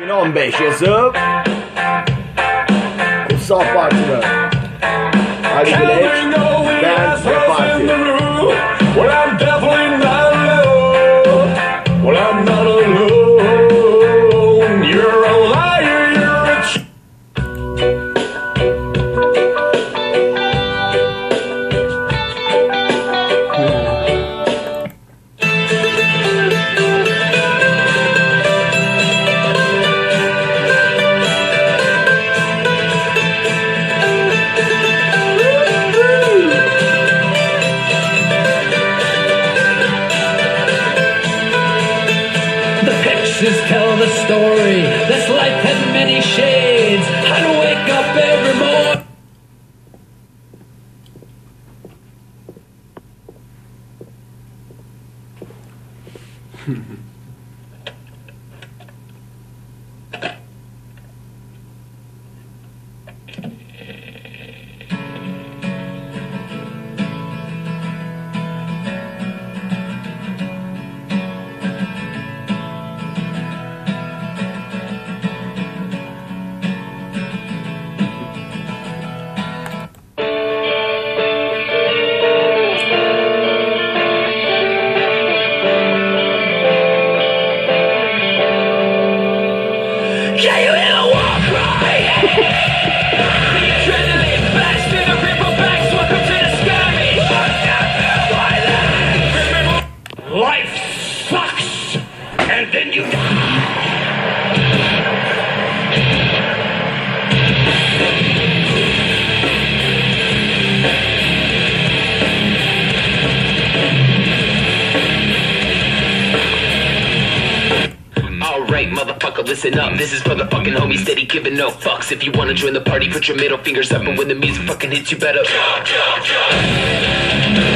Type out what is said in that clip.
2015 yazıp Kutsal Partili. Hadi Bilek. The pictures tell the story. This life has many shades. I'd wake up every morning. Can motherfucker, listen up. This is for the fucking homie steady giving no fucks. If you wanna join the party, put your middle fingers up, and when the music fucking hits, you better. Go